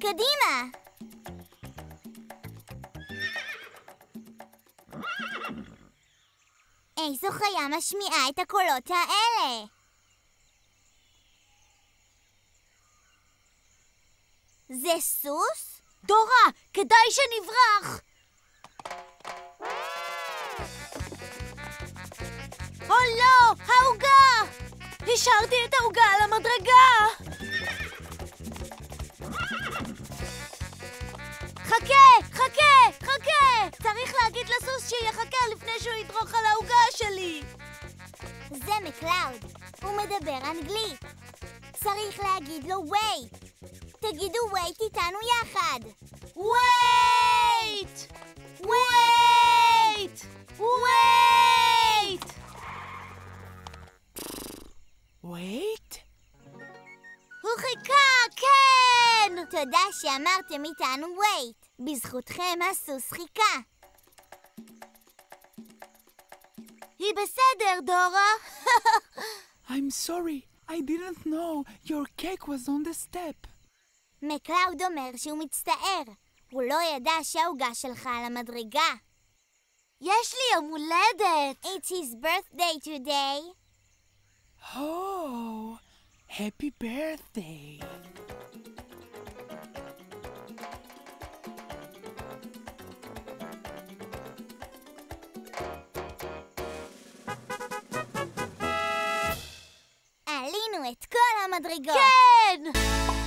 קדימה! איזו חיה משמיעה את הקולות האלה? זה סוס? דורה, כדאי שנברח! או לא! העוגה! השארתי את העוגה על המדרגה! חכה! חכה! צריך להגיד לסוס שיחכה לפני שהוא ידרוך על העוגה שלי! זה מקלאוד. הוא מדבר אנגלית. צריך להגיד לו wait. תגידו wait איתנו יחד. Wait! Wait! וייט! wait? הוא חיכה, כן! תודה שאמרתם איתנו וייט. בזכותכם הסוס חיכה. היא בסדר, דורה. I'm sorry. I didn't know your cake was on the step. מקלאוד אומר שהוא מצטער. הוא לא ידע שהעוגה שלך על המדרגה. יש לי יום הולדת. It's his birthday today. Oh, happy birthday. l'école, hein, Madrigal Ken!